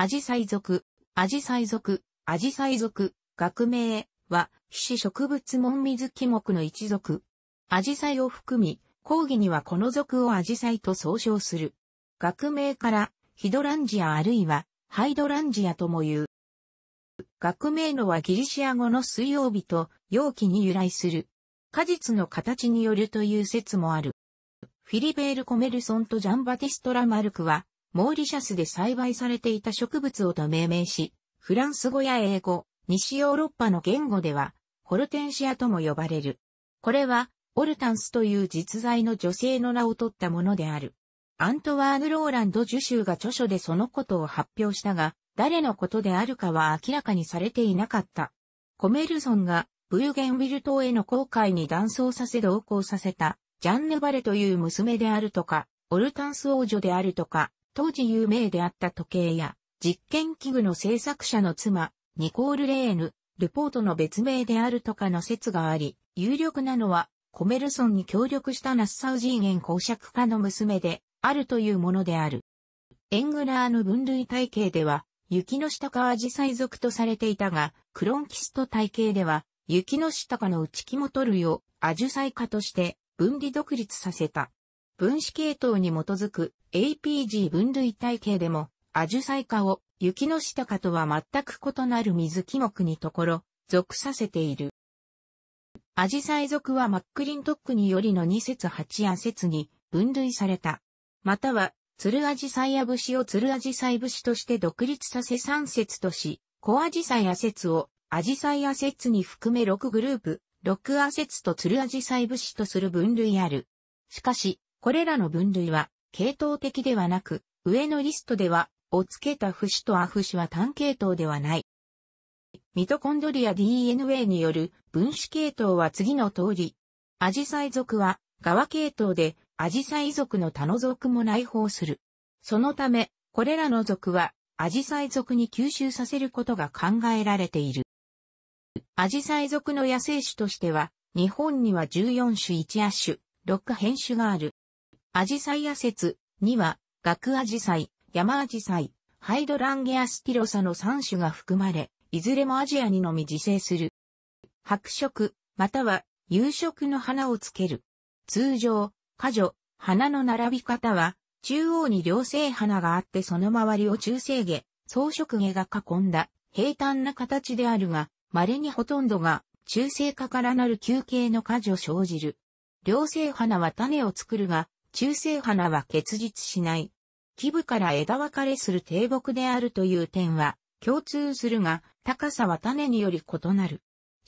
アジサイ属、アジサイ属、アジサイ属、学名は、非種植物門水木目の一族。アジサイを含み、講義にはこの属をアジサイと総称する。学名から、ヒドランジアあるいは、ハイドランジアとも言う。学名のはギリシア語の水曜日と容器に由来する。果実の形によるという説もある。フィリベール・コメルソンとジャンバティストラ・マルクは、モーリシャスで栽培されていた植物をと命名し、フランス語や英語、西ヨーロッパの言語では、ホルテンシアとも呼ばれる。これは、オルタンスという実在の女性の名を取ったものである。アントワーヌ・ローランド・ジュシューが著書でそのことを発表したが、誰のことであるかは明らかにされていなかった。コメルソンがブーゲンウィル島への航海に断層させ同行させた、ジャンヌ・バレという娘であるとか、オルタンス王女であるとか、当時有名であった時計や、実験器具の製作者の妻、ニコール・レーヌ、ルポートの別名であるとかの説があり、有力なのは、コメルソンに協力したナッサウジーゲン公爵家の娘で、あるというものである。エングラーの分類体系では、雪の下かアジサイ属とされていたが、クロンキスト体系では、雪の下かの内肝取類をアジサイ科として分離独立させた。分子系統に基づく APG 分類体系でも、アジュサイ科を雪の下かとは全く異なる水木目にところ、属させている。アジサイ属はマックリントックによりの2節8夜節に分類された。または、ツルアジサイア節をツルアジサイ節として独立させ3節とし、コアジサイア節をアジサイア節に含め6グループ、6ア節とツルアジサイ節とする分類ある。しかし、これらの分類は、系統的ではなく、上のリストでは、をつけた節とアフ節は単系統ではない。ミトコンドリア DNA による分子系統は次の通り。アジサイ属は、側系統で、アジサイ属の他の属も内包する。そのため、これらの属は、アジサイ属に吸収させることが考えられている。アジサイ属の野生種としては、日本には14種1亜種、6変種がある。アジサイア説には、学アジサイ、山アジサイ、ハイドランゲアスティロサの3種が含まれ、いずれもアジアにのみ自生する。白色、または有色の花をつける。通常、果樹、花の並び方は、中央に両生花があってその周りを中生毛、装飾毛が囲んだ平坦な形であるが、稀にほとんどが中性化からなる球形の果樹を生じる。両生花は種を作るが、中性花は結実しない。基部から枝分かれする低木であるという点は共通するが、高さは種により異なる。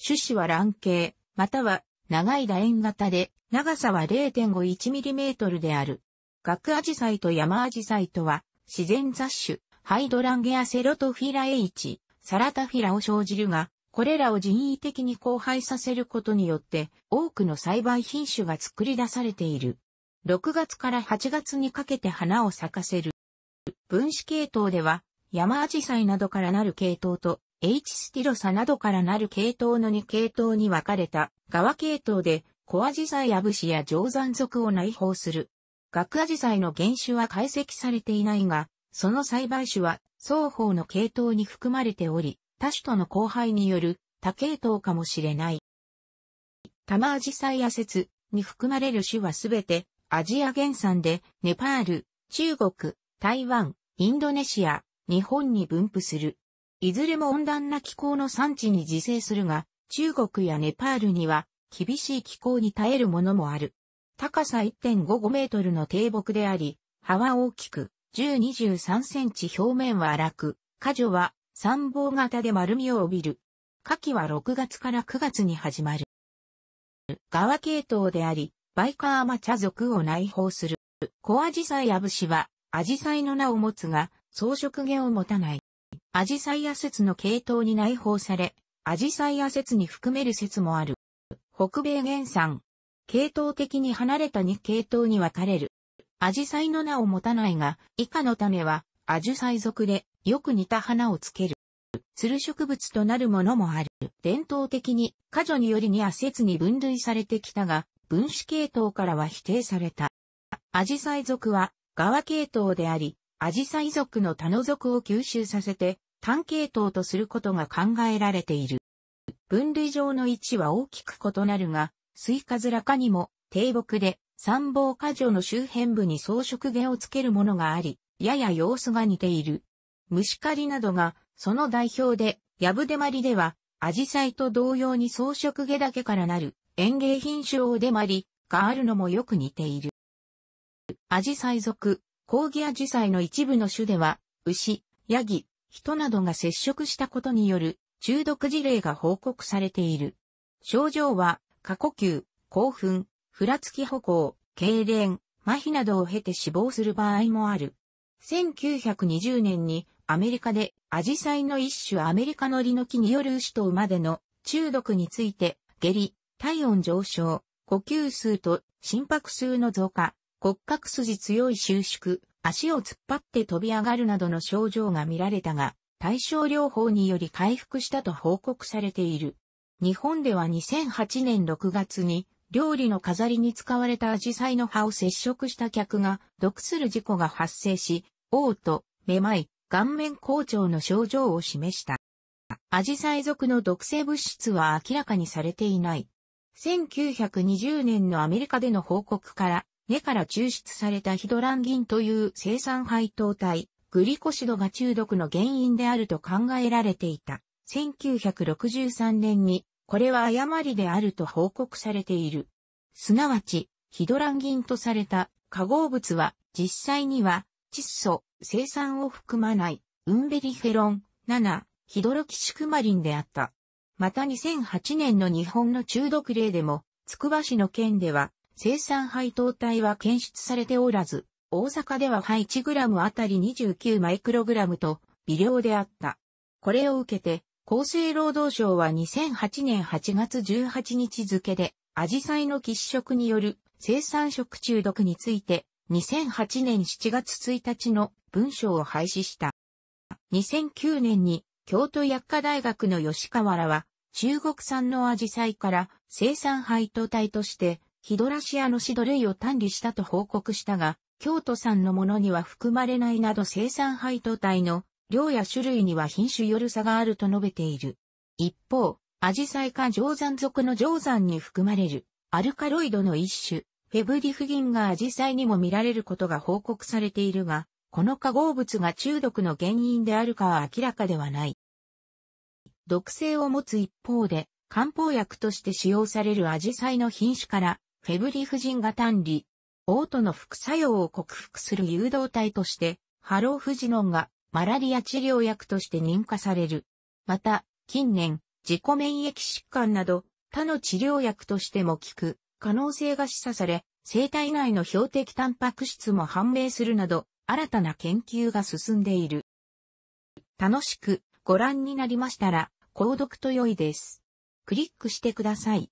種子は卵形、または長い楕円型で、長さは 0.51mm である。学アジサイと山アジサイとは、自然雑種、ハイドランゲアセロトフィラ H、サラタフィラを生じるが、これらを人為的に交配させることによって、多くの栽培品種が作り出されている。6月から8月にかけて花を咲かせる。分子系統では、山アジサイなどからなる系統と、H スティロサなどからなる系統の2系統に分かれた、側系統で、コアジサイアブシや定山属を内包する。学アジサイの原種は解析されていないが、その栽培種は双方の系統に含まれており、多種との交配による多系統かもしれない。玉アジサイア説に含まれる種はすべてアジア原産で、ネパール、中国、台湾、インドネシア、日本に分布する。いずれも温暖な気候の産地に自生するが、中国やネパールには厳しい気候に耐えるものもある。高さ1.55メートルの低木であり、葉は大きく、10-23センチ表面は荒く、果樹は三棒型で丸みを帯びる。夏季は6月から9月に始まる。側系統であり、バイカーマ茶族を内包する。コアジサイアブシは、アジサイの名を持つが、装飾毛を持たない。アジサイア説の系統に内包され、アジサイア説に含める説もある。北米原産。系統的に離れた2系統に分かれる。アジサイの名を持たないが、以下の種は、アジサイ属で、よく似た花をつける。つる植物となるものもある。伝統的に、果樹によりにア説に分類されてきたが、分子系統からは否定された。アジサイ属は側系統であり、アジサイ属の他の属を吸収させて単系統とすることが考えられている。分類上の位置は大きく異なるが、スイカズラ科にも低木で三棒果樹の周辺部に装飾毛をつけるものがあり、やや様子が似ている。虫刈りなどがその代表で、ヤブデマリでは、アジサイと同様に装飾毛だけからなる園芸品種オーデマリがあるのもよく似ている。アジサイ属、コウギアジサイの一部の種では、牛、ヤギ、人などが接触したことによる中毒事例が報告されている。症状は、過呼吸、興奮、ふらつき歩行、痙攣、麻痺などを経て死亡する場合もある。1920年にアメリカでアジサイの一種アメリカのリの木による牛と馬での中毒について下痢、体温上昇、呼吸数と心拍数の増加、骨格筋強い収縮、足を突っ張って飛び上がるなどの症状が見られたが、対症療法により回復したと報告されている。日本では2008年6月に料理の飾りに使われたアジサイの葉を接触した客が毒する事故が発生し、嘔吐、めまい、顔面硬調の症状を示した。アジサイ属の毒性物質は明らかにされていない。1920年のアメリカでの報告から、根から抽出されたヒドランギンという生産配当体、グリコシドが中毒の原因であると考えられていた。1963年に、これは誤りであると報告されている。すなわち、ヒドランギンとされた化合物は、実際には、窒素、生産を含まない、ウンベリフェロン、7、ヒドロキシクマリンであった。また2008年の日本の中毒例でも、つくば市の県では、生産配当体は検出されておらず、大阪では肺1グラムあたり29マイクログラムと微量であった。これを受けて、厚生労働省は2008年8月18日付で、アジサイの喫食による生産食中毒について、2008年7月1日の文章を廃止した。2009年に京都薬科大学の吉川らは中国産のアジサイから生産配当体としてヒドラシアのシド類を単理したと報告したが、京都産のものには含まれないなど生産配当体の量や種類には品種よる差があると述べている。一方、アジサイか定山属の定山に含まれるアルカロイドの一種、フェブリフギンがアジサイにも見られることが報告されているが、この化合物が中毒の原因であるかは明らかではない。毒性を持つ一方で、漢方薬として使用されるアジサイの品種から、フェブリフジンが単理、嘔吐の副作用を克服する誘導体として、ハローフジノンがマラリア治療薬として認可される。また、近年、自己免疫疾患など、他の治療薬としても効く可能性が示唆され、生体内の標的タンパク質も判明するなど、新たな研究が進んでいる。楽しくご覧になりましたら、購読と良いです。クリックしてください。